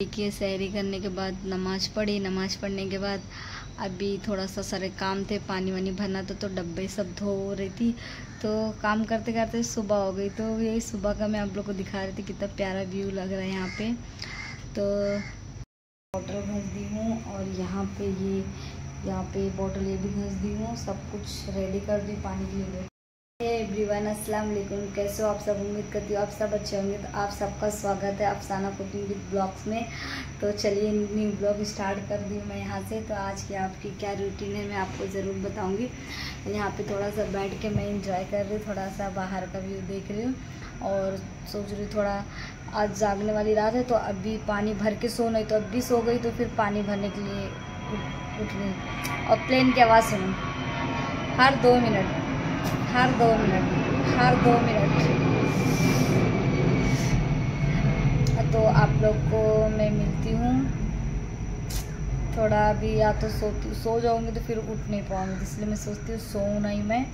देखिए सहरी करने के बाद नमाज़ पढ़ी, नमाज़ पढ़ने के बाद अभी थोड़ा सा सारे काम थे, पानी वानी भरना था तो डब्बे सब धो रही थी। तो काम करते करते सुबह हो गई तो यही सुबह का मैं आप लोग को दिखा रही थी कितना प्यारा व्यू लग रहा है यहाँ पे। तो बॉटल घस दी हूँ और यहाँ पे ये, यहाँ पे बॉटल ये भी घस दी हूँ, सब कुछ रेडी कर दी पानी के लिए। एवरीवन अस्सलाम वालेकुम कैसे हो आप सब? उम्मीद करती हूँ आप सब अच्छे होंगे। तो आप सबका स्वागत है अफसाना कुकिंग विद ब्लॉग्स में। तो चलिए न्यू ब्लॉग स्टार्ट कर दी मैं यहाँ से। तो आज की आपकी क्या रूटीन है मैं आपको ज़रूर बताऊँगी। यहाँ पे थोड़ा सा बैठ के मैं इंजॉय कर रही हूँ, थोड़ा सा बाहर का व्यू देख रही हूँ। और सोच रही थोड़ा आज जागने वाली रात है तो अभी पानी भर के सो, नहीं तो अभी सो गई तो फिर पानी भरने के लिए उठ रही और प्लेन की आवाज़ सुनो। हर दो मिनट हर दो मिनट, हर दो मिनट। तो आप लोग को मैं मिलती हूँ। थोड़ा अभी या तो सोती, सो जाऊँगी तो फिर उठ नहीं पाऊँगी, इसलिए मैं सोचती हूँ सोऊँ नहीं मैं।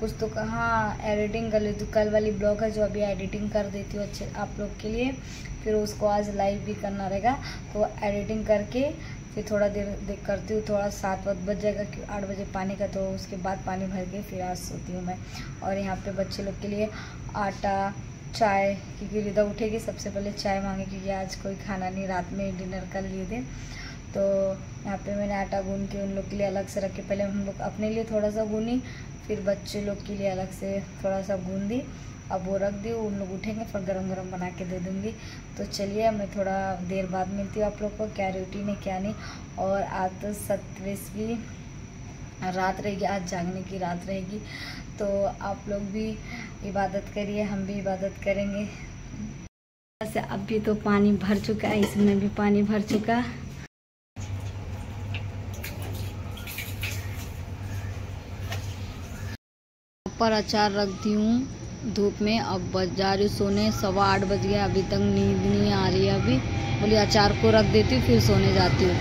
कुछ तो कहाँ एडिटिंग कर लेती हूँ। कल वाली ब्लॉग है जो अभी एडिटिंग कर देती हूँ अच्छे आप लोग के लिए। फिर उसको आज लाइव भी करना रहेगा। तो एडिटिंग करके फिर थोड़ा देर देख करती हूँ, थोड़ा सात वत बज जाएगा कि आठ बजे पानी का तो उसके बाद पानी भर के फिर आज सोती हूँ मैं। और यहाँ पे बच्चे लोग के लिए आटा, चाय, क्योंकि रिदा उठेगी, सबसे पहले चाय मांगे क्योंकि आज कोई खाना नहीं, रात में डिनर कर लिए थे। तो यहाँ पे मैंने आटा गून के उन लोग के लिए अलग से रखे। पहले हम लोग अपने लिए थोड़ा सा गूनी, फिर बच्चे लोग के लिए अलग से थोड़ा सा गून दी। अब वो रख दी उन लोग उठेंगे, फिर गरम गरम बना के दे दूँगी। तो चलिए मैं थोड़ा देर बाद मिलती हूँ आप लोग को, क्या रूटीन है, क्या नहीं। और आज तो सत्रहवीं रात रहेगी, आज जागने की रात रहेगी। तो आप लोग भी इबादत करिए, हम भी इबादत करेंगे। वैसे भी तो पानी भर चुका है, इसमें भी पानी भर चुका। पर अचार रख दी हूँ धूप में अब बज जा रही सोने, सवा आठ बज गया अभी तक नींद नहीं आ रही है अभी। बोली, अचार को रख देती हूँ, फिर सोने जाती हूँ।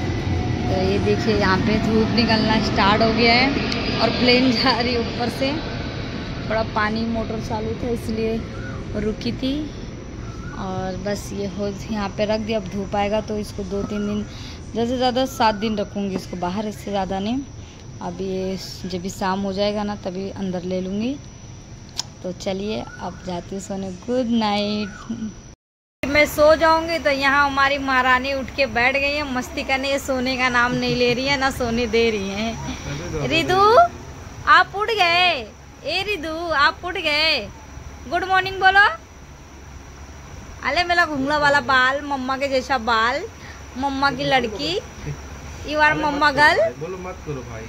तो ये देखिए, यहाँ पे धूप निकलना स्टार्ट हो गया है और प्लेन जा रही ऊपर से। बड़ा पानी मोटर चालू था, इसलिए रुकी थी। और बस ये हो यहाँ पे रख दिया। अब धूप आएगा तो इसको दो तीन दिन, ज़्यादा से ज़्यादा सात दिन रखूँगी इसको बाहर, इससे ज़्यादा नहीं। अभी ये जब भी शाम हो जाएगा ना, तभी अंदर ले लूँगी। तो चलिए अब जाती हूँ सोने। गुड नाइट मैं सो जाऊँगी तो यहाँ हमारी महारानी उठ के बैठ गई है। मस्ती करने ये सोने का नाम नहीं ले रही है ना सोने दे रही है। रिदु आप उठ गए। ए रिदु आप उठ गए। गुड मॉर्निंग बोलो। अले मेरा घुंगला वाला बाल मम्मा के जैसा बाल मम्मा की लड़की। यू आर मम्मा गर्ल बोलो मत करो भाई।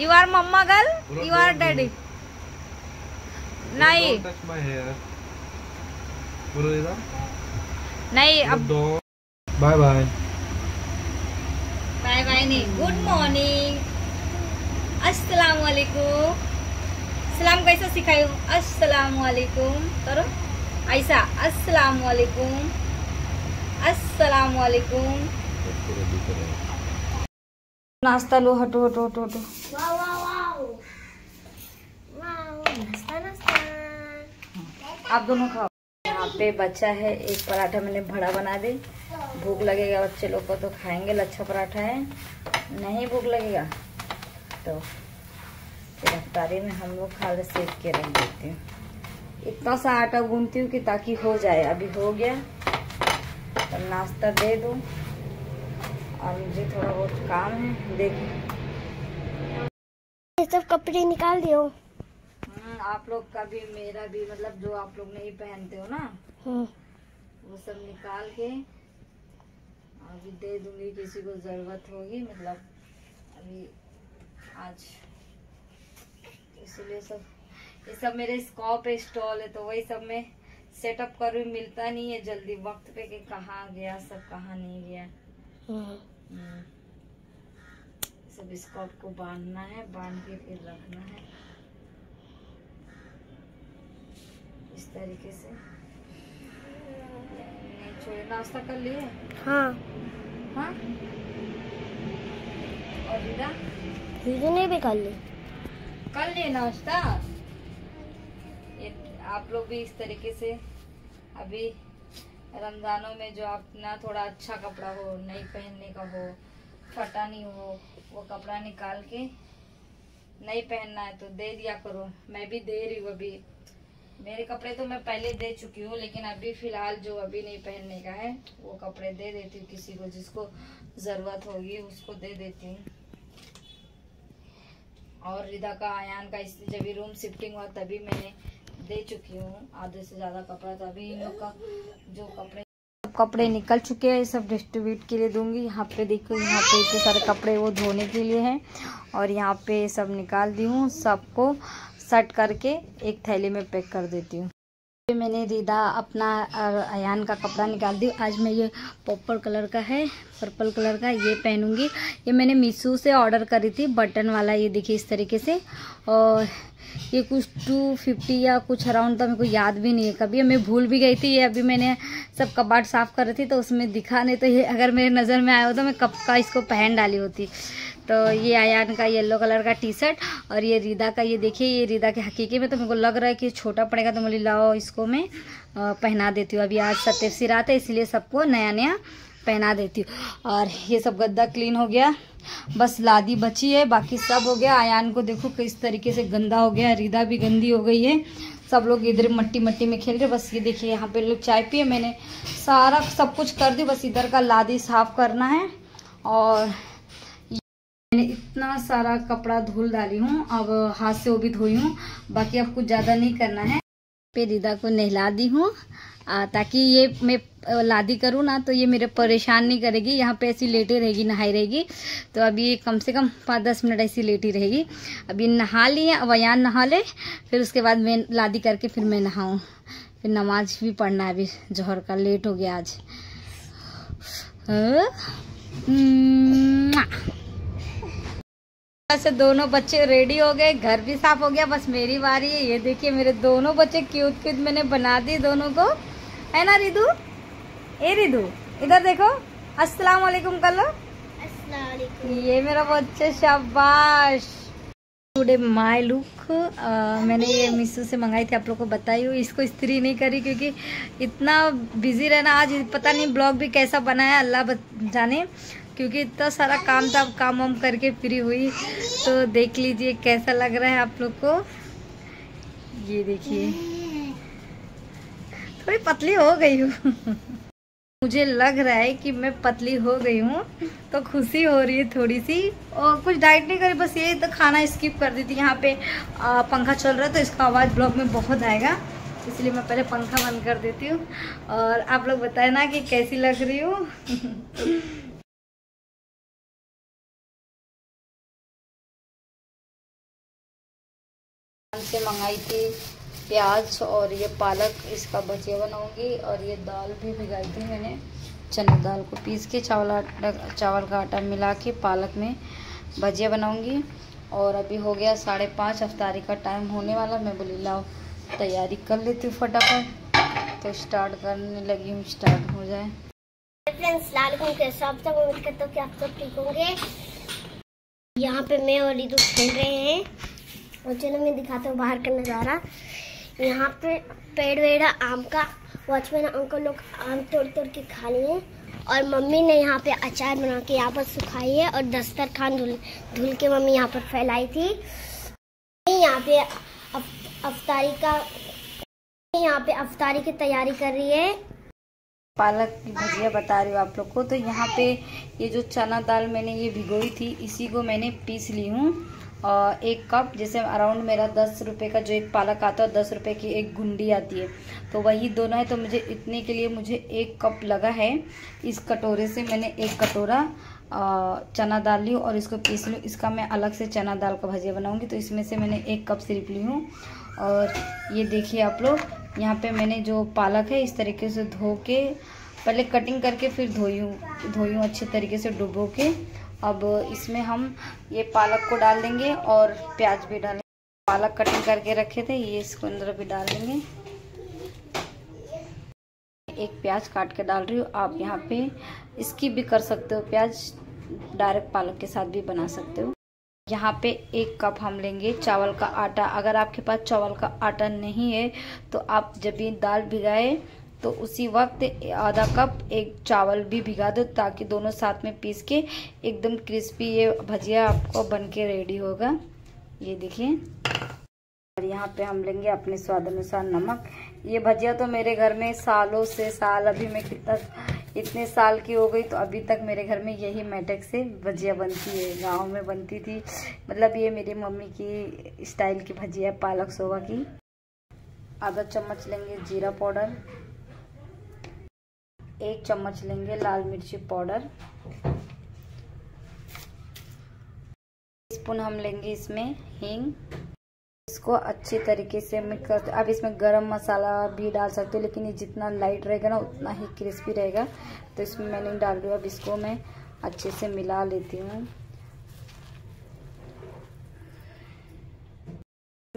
You are mamma girl you are daddy नहीं। टच माय हेयर बोलो इधर नहीं अब बाय बाय बाय बाय नहीं गुड मॉर्निंग अस्सलाम वालेकुम सलाम कैसा सिखाई अस्सलाम वालेकुम करो ऐसा अस्सलाम वालेकुम अस्सलाम वालेकुम नाश्ता लो हटो हटो हटो हटो आप दोनों खाओ। यहाँ पे बच्चा है, एक पराठा मैंने बड़ा बना दे। भूख लगेगा बच्चे लोग को तो खाएँगे, लच्छा पराठा है। नहीं भूख लगेगा? तो फिर अफ्तारी में हम लोग खा सेक के रख देती हूँ। इतना सा आटा गूंदती हूँ कि ताकि हो जाए। अभी हो गया। तो नाश्ता दे दो। और मुझे थोड़ा बहुत काम है। देखिए। सब कपड़े निकाल दियो। आप लोग का भी मेरा भी मतलब जो आप लोग नहीं पहनते हो ना हम्म, वो सब निकाल के अभी दे दूँगी किसी को ज़रूरत होगी मतलब अभी आज इसलिए सब ये सब मेरे स्कॉप है स्टॉल है तो वही सब में सेटअप कर मिलता नहीं है जल्दी वक्त पे कि कहाँ गया सब कहाँ नहीं गया हम्म। हम्म। सब स्कॉप को बांधना है बाँध के फिर रखना है इस तरीके से। नाश्ता कर लिए? हाँ। हाँ? और विदा दीदी ने भी कर ली। कर लिए नाश्ता? आप लोग भी इस तरीके से अभी रमजानों में जो अपना थोड़ा अच्छा कपड़ा हो नहीं पहनने का हो फटा नहीं हो वो कपड़ा निकाल के नहीं पहनना है तो दे दिया करो। मैं भी दे रही हूँ अभी। मेरे कपड़े तो मैं पहले दे चुकी हूँ, लेकिन अभी फ़िलहाल जो अभी नहीं पहनने का है, वो कपड़े दे देती हूँ किसी को, जिसको ज़रूरत होगी उसको दे देती हूँ। और रिदा का, आयान का, इस जब भी रूम शिफ्टिंग हुआ तभी मैंने दे चुकी हूँ, आधे से ज़्यादा कपड़ा तो अभी इन लोग का जो कपड़े कपड़े निकल चुके हैं, सब डिस्ट्रीब्यूट के लिए दूँगी। यहाँ पे देखो, यहाँ पे इतने सारे कपड़े वो धोने के लिए हैं, और यहाँ पे सब निकाल दी हूँ, सबको सट करके एक थैली में पैक कर देती हूँ। मैंने दीदा अपना अयान का कपड़ा निकाल दी आज मैं ये पर्पल कलर का है पर्पल कलर का ये पहनूँगी। ये मैंने मीशो से ऑर्डर करी थी बटन वाला, ये देखिए इस तरीके से। और ये कुछ टू फिफ्टी या कुछ अराउंड था मेरे को याद भी नहीं है। कभी मैं भूल भी गई थी, ये अभी मैंने सब कबाट साफ़ कर रही थी तो उसमें दिखा नहीं तो ये अगर मेरे नज़र में आया होता मैं कब का इसको पहन डाली होती। तो ये आयान का येलो कलर का टी शर्ट और ये रीदा का, ये देखिए, ये रीदा के हकीकी में तो मेरे को लग रहा है कि छोटा पड़ेगा तो मुझे लाओ इसको मैं पहना देती हूँ। अभी आज सत्यसी रात है, इसलिए सबको नया नया पहना देती हूँ। और ये सब गद्दा क्लीन हो गया। बस लादी बची है, बाकी सब हो गया। आयान को देखो किस तरीके से गंदा हो गया। रीदा भी गंदी हो गई है। सब लोग इधर मट्टी मट्टी में खेल रहे बस ये देखिए, यहाँ पे लोग चाय पिए। मैंने सारा सब कुछ कर दी बस इधर का लादी साफ़ करना है। और मैंने इतना सारा कपड़ा धुल डाली हूँ। अब हाथ से वो भी धोई हूँ। बाकी अब कुछ ज़्यादा नहीं करना है। पे रिदा को नहला दी हूँ। ताकि ये मैं लादी करूँ ना तो ये मेरे परेशान नहीं करेगी। यहाँ पे ऐसी लेटी रहेगी, नहाई रहेगी। तो अभी कम से कम पाँच दस मिनट ऐसी लेटी रहेगी। अभी नहा लिए अब अयान नहा ले, फिर उसके बाद मैं लादी करके फिर मैं नहाऊँ। फिर नमाज़ भी पढ़ना है अभी, जहर का लेट हो गया आज। से दोनों बच्चे रेडी हो गए, घर भी साफ़ हो गया, बस मेरी बारी है। ये देखिए, मेरे दोनों बच्चे क्यूट क्यूट मैंने बना दी दोनों को। है ना रिदू? ए रिदू इधर देखो। अस्सलाम वालेकुम कर लो ये मेरा बच्चे शाबाश। टुडे माय लुक मैंने ये मिसू से मंगाई थी आप लोग को बताई हुई इसको इस्त्री नहीं करी क्योंकि इतना बिज़ी रहना आज पता नहीं ब्लॉग भी कैसा बनाया अल्लाह जाने। क्योंकि इतना सारा काम था काम वाम करके फ्री हुई। तो देख लीजिए कैसा लग रहा है आप लोग को। ये देखिए। थोड़ी पतली हो गई हूँ। मुझे लग रहा है कि मैं पतली हो गई हूँ तो खुशी हो रही है थोड़ी सी और कुछ डाइट नहीं करी, बस ये तो खाना स्किप कर दी थी। यहाँ पे पंखा चल रहा है तो इसका आवाज़ ब्लॉग में बहुत आएगा। इसलिए मैं पहले पंखा बंद कर देती हूँ। और आप लोग बताए ना कि कैसी लग रही हूँ। से मंगाई थी। प्याज और ये पालक इसका भजिया बनाऊँगी और ये दाल भी भिगाई थी मैंने। चने दाल को पीस के चावल आटा, चावल का आटा मिला के पालक में भजिया बनाऊँगी। और अभी हो गया साढ़े पाँच, अफ्तारी का टाइम होने वाला, मैं बोली, लाओ, तैयारी कर लेती हूँ फटाफट। तो स्टार्ट करने लगी हूँ स्टार्ट हो जाए। फ्रेंड्स तक उम्मीद करता हूँ कि आप सब ठीक होंगे। यहाँ पे मैं और रीतू खेल रहे हैं। और चलो मैं दिखाता हूँ बाहर का नज़ारा। यहाँ पे पेड़ वेड़ आम का। वॉचमैन अंकल लोग आम तोड़ तोड़ के खा लिए और मम्मी ने यहाँ पे अचार बना के यहाँ पर सुखाई है और दस्तर खान धुल धुल के मम्मी यहाँ पर फैलाई थी। यहाँ पे अफ, अफ्तारी का यहाँ पे अफ्तारी की तैयारी कर रही है। पालक की भजिया बता रही हूँ आप लोग को। तो यहाँ पे ये जो चना दाल मैंने ये भिगोई थी इसी को मैंने पीस ली हूँ। एक कप, जैसे अराउंड मेरा दस रुपये का जो एक पालक आता है दस रुपये की एक गुंडी आती है। तो वही दोनों है तो मुझे इतने के लिए मुझे एक कप लगा है। इस कटोरे से मैंने एक कटोरा चना दाल ली और इसको पीस लूँ। इसका मैं अलग से चना दाल का भजिया बनाऊँगी तो इसमें से मैंने एक कप सिर्फ़ ली हूँ। और ये देखिए आप लोग, यहाँ पे मैंने जो पालक है, इस तरीके से धो के, पहले कटिंग करके फिर धोई हूँ धोई हूँ अच्छे तरीके से डुबो के। अब इसमें हम ये पालक को डाल देंगे और प्याज भी डालेंगे। पालक कटिंग करके रखे थे, ये इसको अंदर भी डाल देंगे। एक प्याज काट के डाल रही हूँ। आप यहाँ पे इसकी भी कर सकते हो प्याज डायरेक्ट पालक के साथ भी बना सकते हो। यहाँ पे एक कप हम लेंगे चावल का आटा। अगर आपके पास चावल का आटा नहीं है तो आप जब भी दाल भिगाए तो उसी वक्त आधा कप, एक चावल भी भिगा दो ताकि दोनों साथ में पीस के एकदम क्रिस्पी ये भजिया आपको बन के रेडी होगा। ये देखिए। और यहाँ पे हम लेंगे अपने स्वाद अनुसार नमक। ये भजिया तो मेरे घर में सालों से, साल अभी मैं कितना, इतने साल की हो गई तो अभी तक मेरे घर में यही मेटक से भजिया बनती है, गाँव में बनती थी। मतलब ये मेरी मम्मी की स्टाइल की भजिया, पालक सोवा की। आधा चम्मच लेंगे जीरा पाउडर। एक चम्मच लेंगे लाल मिर्ची पाउडर। स्पून हम लेंगे इसमें हींग। इसको अच्छे तरीके से मिक्स कर अब इसमें गरम मसाला भी डाल सकते हो, लेकिन ये जितना लाइट रहेगा ना, उतना ही क्रिस्पी रहेगा। तो इसमें मैंने डाल दिया। अब इसको मैं अच्छे से मिला लेती हूँ।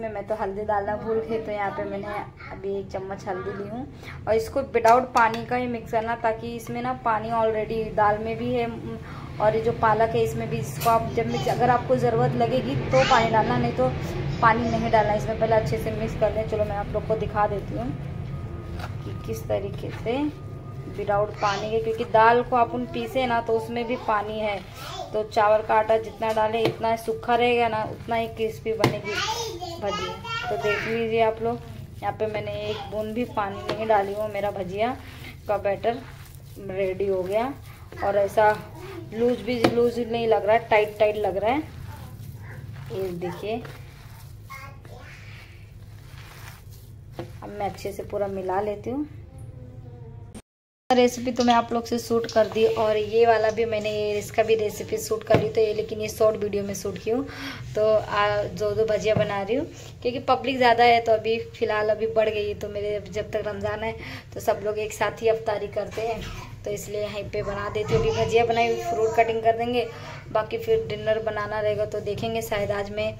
इसमें मैं तो हल्दी डालना भूल गई तो यहाँ पे मैंने अभी एक चम्मच हल्दी ली हूँ। और इसको विदाउट पानी का ही मिक्स करना, ताकि इसमें ना पानी ऑलरेडी दाल में भी है, और ये जो पालक है, इसमें भी इसको आप जब मिक्स अगर आपको ज़रूरत लगेगी तो पानी डालना, नहीं तो पानी नहीं डालना। इसमें पहले अच्छे से मिक्स कर दें चलो मैं आप लोग को दिखा देती हूँ कि किस तरीके से विदाउट पानी के, क्योंकि दाल को अपन पीसे ना तो उसमें भी पानी है। तो चावल का आटा जितना डालें, इतना सूखा रहेगा ना, उतना ही क्रिस्पी बनेगी भजिया। तो देख लीजिए आप लोग, यहाँ पे मैंने एक बूंद भी पानी नहीं डाली हूँ, मेरा भजिया का बैटर रेडी हो गया। और ऐसा लूज भी लूज नहीं लग रहा है टाइट टाइट लग रहा है। ये देखिए। अब मैं अच्छे से पूरा मिला लेती हूँ। रेसिपी तो मैं आप लोग से शूट कर दी और ये वाला भी मैंने इसका भी रेसिपी शूट कर ली तो ये लेकिन ये शॉर्ट वीडियो में शूट की हूँ। तो आ, जो दो भजिया बना रही हूँ क्योंकि पब्लिक ज़्यादा है तो अभी फ़िलहाल अभी बढ़ गई तो मेरे जब तक रमज़ान है तो सब लोग एक साथ ही अफ्तारी करते हैं। तो इसलिए यहीं पे बना देती हूँ अभी भजिया बनाई फ्रूट कटिंग कर देंगे बाकी फिर डिनर बनाना रहेगा तो देखेंगे शायद आज मैं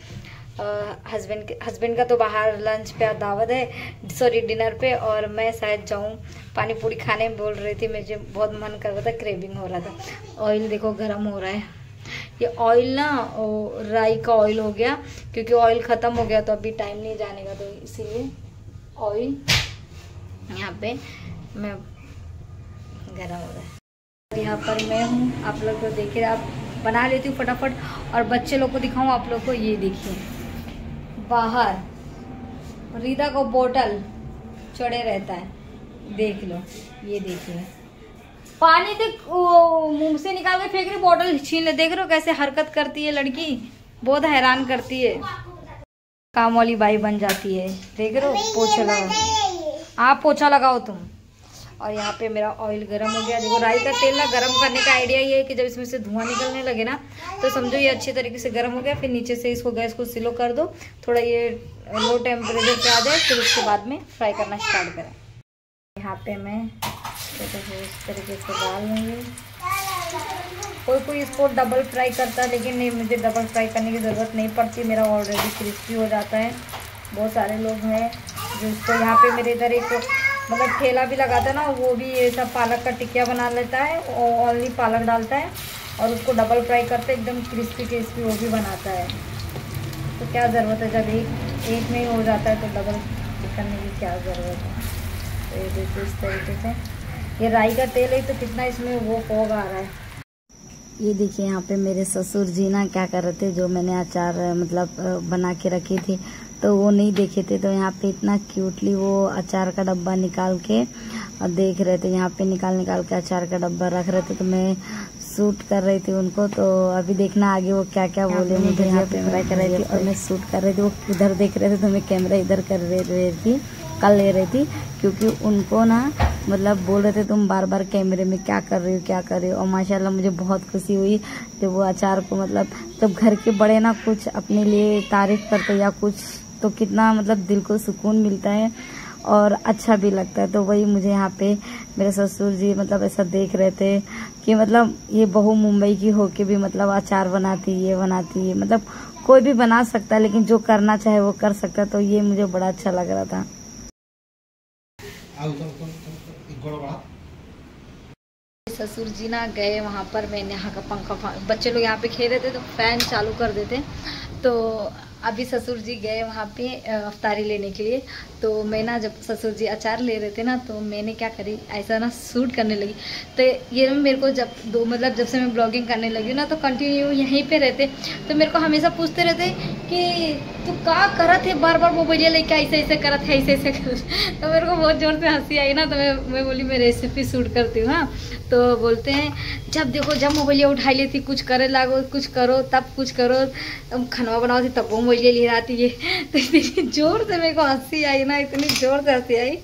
हस्बैंड हस्बैंड का तो बाहर लंच पे दावत है सॉरी डिनर पे, और मैं शायद जाऊँ, पानी पूरी खाने में बोल रही थी, मुझे बहुत मन कर रहा था क्रेविंग हो रहा था। ऑयल देखो, गर्म हो रहा है। ये ऑयल ना राई का ऑयल हो गया, क्योंकि ऑयल ख़त्म हो गया तो अभी टाइम नहीं जाने का तो इसीलिए ऑयल यहाँ पे मैं गर्म हो रहा है। यहाँ पर मैं हूँ, आप लोग को देखिए, आप बना लेती हूँ फटाफट, और बच्चे लोग को दिखाऊँ, आप लोग को ये देखिए। बाहर। रीता को बोतल चढ़े रहता है। देख लो ये देखिए पानी देख मुँह से निकाल के फेंक रही बोतल छीन ले। देख रहे हो कैसे हरकत करती है लड़की? बहुत हैरान करती है। काम वाली बाई बन जाती है। देख रहे हो पोछा लगाओ। आप पोछा लगाओ तुम। और यहाँ पे मेरा ऑयल गर्म हो गया। देखो, राई का तेल ना गर्म करने का आइडिया ये है कि जब इसमें से धुआँ निकलने लगे ना तो समझो ये अच्छे तरीके से गर्म हो गया। फिर नीचे से इसको गैस को सिलो कर दो। थोड़ा ये लो टेम्परेचर पे आ जाए, फिर उसके बाद में फ्राई करना स्टार्ट करें। यहाँ पे मैं तो इस तरीके से डाल लूँगी। कोई कोई इसको डबल फ्राई करता है लेकिन नहीं, मुझे डबल फ्राई करने की ज़रूरत नहीं पड़ती। मेरा ऑलरेडी क्रिस्पी हो जाता है। बहुत सारे लोग हैं जो इसको, यहाँ पे मेरे इधर एक मतलब ठेला भी लगाता है ना, वो भी ये सब पालक का टिकिया बना लेता है और ओनली पालक डालता है और उसको डबल फ्राई करते एकदम क्रिस्पी क्रिस्पी वो भी बनाता है। तो क्या ज़रूरत है, जब एक एक में ही हो जाता है तो डबल करने की क्या ज़रूरत है? तो ये देखिए इस तरीके से। ये राई का तेल है तो कितना इसमें वो फोग आ रहा है। ये देखिए यहाँ पे मेरे ससुर जी ना क्या कर रहे थे जो मैंने अचार मतलब बना के रखी थी तो वो नहीं देखे थे तो यहाँ पे इतना क्यूटली वो अचार का डब्बा निकाल के देख रहे थे यहाँ पे निकाल निकाल के अचार का डब्बा रख रहे थे तो मैं सूट कर रही थी उनको तो अभी देखना आगे वो क्या क्या बोले मुझे यहाँ पे कर रही थी। और मैं शूट कर रही थी वो इधर देख रहे थे तो मैं कैमरा इधर कर रही थी। कर ले रही थी, क्योंकि उनको ना मतलब बोल रहे थे, तुम बार बार कैमरे में क्या कर रही हो, क्या कर रही हो? और माशाल्लाह मुझे बहुत खुशी हुई जब वो अचार को मतलब जब घर के बड़े ना कुछ अपने लिए तारीफ़ करते या कुछ तो कितना मतलब दिल को सुकून मिलता है और अच्छा भी लगता है। तो वही मुझे यहाँ पे मेरे ससुर जी मतलब ऐसा देख रहे थे कि मतलब ये बहू मुंबई की होके भी मतलब अचार बनाती ये बनाती है। मतलब कोई भी बना सकता है, लेकिन जो करना चाहे वो कर सकता है। तो ये मुझे बड़ा अच्छा लग रहा था। ससुर जी ना गए वहाँ पर मैंने यहाँ का पंखा बच्चे लोग यहाँ पे खेल रहे थे तो फ़ैन चालू कर देते। तो अभी ससुर जी गए वहाँ पे अफ्तारी लेने के लिए। तो मैं ना जब ससुर जी अचार ले रहे थे ना तो मैंने क्या करी, ऐसा ना सूट करने लगी। तो ये मेरे को जब दो मतलब जब से मैं ब्लॉगिंग करने लगी ना तो कंटिन्यू यहीं पे रहते। तो मेरे को हमेशा पूछते रहते कि तू का करत है? बार बार मोबाइल लेके ऐसे ऐसे करत है, ऐसे ऐसे कर तो मेरे को बहुत ज़ोर से हँसी आई ना तो मैं मैं बोली, मैं रेसिपी शूट करती हूँ हाँ। तो बोलते हैं, जब देखो, जब मोबाइल उठाई लेती, कुछ करे लागो, कुछ करो, तब कुछ करो तुम खाना बनाओ थी, तब वो मोबाइल ले आती है। तो इतनी ज़ोर से मेरे को हँसी आई ना, इतनी ज़ोर से हँसी आई।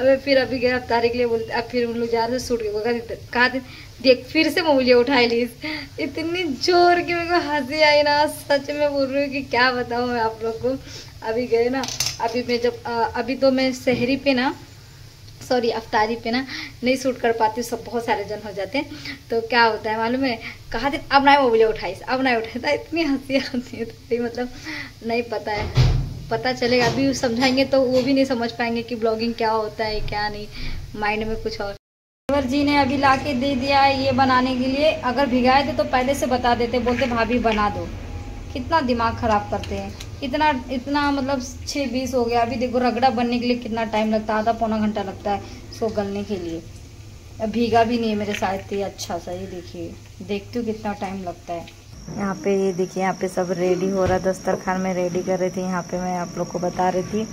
अब फिर अभी गए अफ्तारी के लिए बोलते, अब फिर उन लोग जा रहे सूट के कहा देख फिर से मोबाइल उठाई ली। इतनी ज़ोर की मेरे को हँसी आई ना सच में बोल रही हूँ कि क्या बताऊँ मैं आप लोग को। अभी गए ना अभी मैं जब अ, अभी तो मैं शहरी पे ना सॉरी अफ्तारी पे ना नहीं सूट कर पाती सब बहुत सारे जन हो जाते हैं। तो क्या होता है मालूम है? कहा थे अब ना मोबाइल उठाई अब ना उठाई। था इतनी हँसी आती है तो मतलब नहीं पता है। पता चलेगा अभी समझाएँगे तो वो भी नहीं समझ पाएँगे कि ब्लॉगिंग क्या होता है क्या नहीं। माइंड में कुछ और देवर जी ने अभी ला के दे दिया है ये बनाने के लिए, अगर भिगाए थे तो पहले से बता देते, बोलते, भाभी, बना दो। कितना दिमाग खराब करते हैं। इतना इतना मतलब छः बीस हो गया। अभी देखो, रगड़ा बनने के लिए कितना टाइम लगता है, आधा पौना घंटा लगता है सो गलने के लिए। अब भीगा भी नहीं है मेरे साथ ये अच्छा सा ये देखिए। देखती हूँ कितना टाइम लगता है। यहाँ पे ये देखिए, यहाँ पे सब रेडी हो रहा है। दस्तरखान में रेडी कर रही थी, यहाँ पे मैं आप लोग को बता रही थी।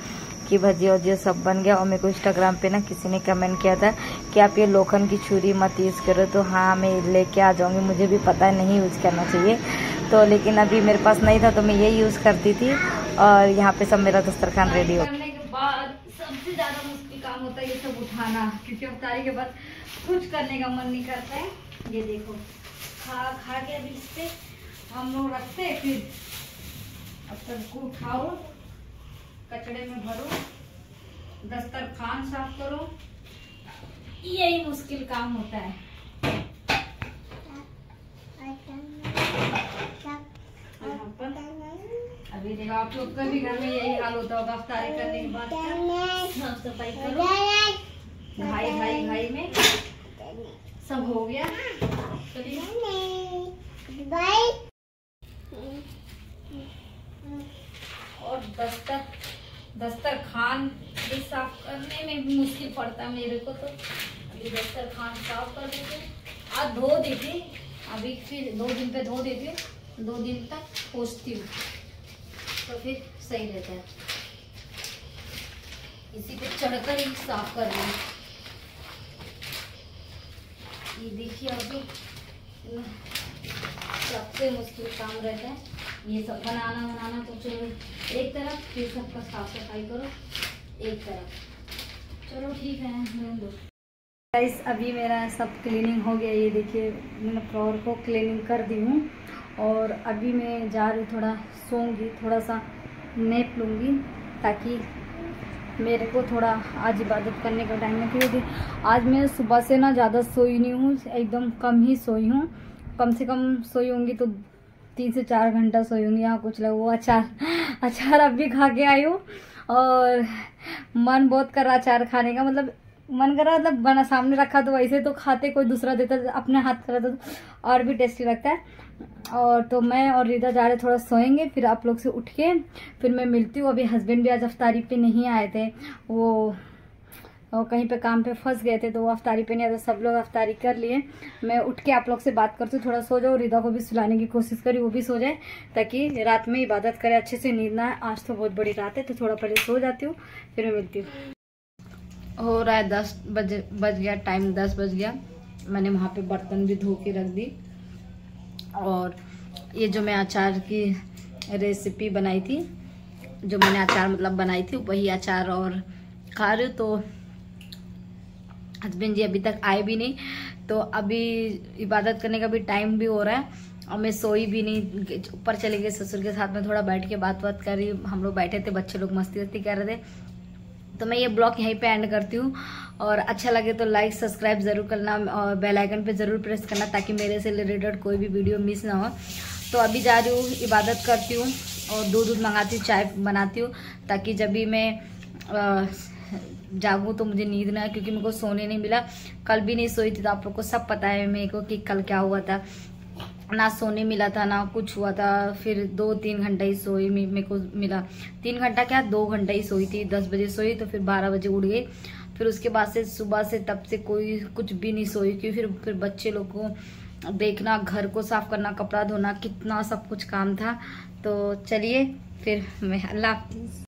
कि भजिया वजिया सब बन गया और मेरे को इंस्टाग्राम पे ना किसी ने कमेंट किया था कि आप ये लोखन की छुरी मत यूज़ करो। तो हाँ मैं लेके आ जाऊँगी, मुझे भी पता है नहीं यूज़ करना चाहिए। तो लेकिन अभी मेरे पास नहीं था तो मैं ये यूज़ करती थी और यहाँ पे सब मेरा दस्तरखान रेडी हो। सबसे ज़्यादा मुश्किल काम होता है ये सब उठाना, क्योंकि अफ्तारी के बाद कुछ करने का मन नहीं करता है। ये देखो, खा खा के अभी इस पे हम लोग रखते हैं फिर। अब सबको उठाओ। कचड़े में भरो दस्तरखान साफ़ करो। यही मुश्किल काम होता है। अभी देखो आप लोग का भी घर में यही हाल होता होगा अफ्तारी करने के बाद साफ़ सफ़ाई करो। भाई भाई भाई में सब हो गया। और दस्तर दस्तर खान भी साफ़ करने में भी मुश्किल पड़ता है मेरे को तो। अभी दस्तर खान साफ़ कर देते आज धो देती अभी फिर दो दिन पे धो देती हूँ। दो दिन तक पोछती हूँ। तो फिर सही रहता है। इसी पे चढ़कर ही साफ़ कर रही हूँ। ये देखिए अभी सबसे मुश्किल काम रहता है। ये सब बनाना बनाना तो चलो एक तरफ़, फिर सबका साफ़ सफ़ाई करो, एक तरफ़। चलो ठीक है दो। गाइस अभी मेरा सब क्लीनिंग हो गया, ये देखिए, मैंने फ्लोर को क्लीनिंग कर दी हूँ। और अभी मैं जा रही थोड़ा सोऊँगी, थोड़ा सा नेप लूँगी, ताकि मेरे को थोड़ा आज इबादत करने का टाइम है। क्योंकि आज मैं सुबह से ना ज़्यादा सोई नहीं हूँ, एकदम कम ही सोई हूँ। कम से कम सोई होंगी तो तीन से चार घंटा सोयूँगी यहाँ कुछ लोग, वो अचार अचार अब भी खा के आई हूँ। और मन बहुत कर रहा अचार खाने का मतलब मन कर रहा मतलब बना, सामने रखा तो वैसे तो खाते, कोई दूसरा देता, अपने हाथ करा तो और भी टेस्टी लगता है। और तो मैं और रिदा जा रहे थोड़ा सोएँगे, फिर आप लोग से उठ के फिर मैं मिलती हूँ। अभी हस्बैंड भी आज अफ्तारी पे नहीं आए थे, वो वो कहीं पे काम पे फंस गए थे तो वो अफ्तारी पे नहीं आए तो सब लोग अफ्तारी कर लिए। मैं उठ के आप लोग से बात करती हूँ, थोड़ा सो जाओ, रिदा को भी सुलाने की कोशिश करी, वो भी सो जाए, ताकि रात में इबादत करे, अच्छे से नींद ना आज तो बहुत बड़ी रात है तो थोड़ा पहले सो जाती हूँ, फिर मैं मिलती हूँ। हो रहा है दस बज बज गया टाइम दस बज गया। मैंने वहाँ पे बर्तन भी धो के रख दी। और ये जो मैं अचार की रेसिपी बनाई थी, जो मैंने अचार मतलब बनाई थी, वही अचार और खा रही तो हस्बैंड जी अभी तक आए भी नहीं तो अभी इबादत करने का भी टाइम भी हो रहा है और मैं सोई भी नहीं ऊपर चले गए ससुर के साथ में थोड़ा बैठ के बात बात कर रही हम लोग बैठे थे बच्चे लोग मस्ती वस्ती कर रहे थे। तो मैं ये ब्लॉग यहीं पे एंड करती हूँ और अच्छा लगे तो लाइक सब्सक्राइब ज़रूर करना और बेल आइकन पे ज़रूर प्रेस करना ताकि मेरे से रिलेटेड कोई भी वीडियो मिस ना हो। तो अभी जा रही हूँ इबादत करती हूँ और दूध दूध मंगाती हूँ चाय बनाती हूँ ताकि जब भी मैं अ, जागूँ तो मुझे नींद ना क्योंकि मेरे को सोने नहीं मिला। कल भी नहीं सोई थी तो आप लोग को सब पता है मेरे को कि कल क्या हुआ था। ना सोने मिला था, ना कुछ हुआ था। फिर दो तीन घंटा ही सोई मेरे को मिला। तीन घंटा क्या? दो घंटा ही सोई थी। दस बजे सोई तो फिर बारह बजे उठ गई। फिर उसके बाद से सुबह से तब से कोई कुछ भी नहीं सोई, क्योंकि फिर फिर बच्चे लोग को देखना, घर को साफ़ करना, कपड़ा धोना, कितना सब कुछ काम था। तो चलिए, फिर मैं अल्लाह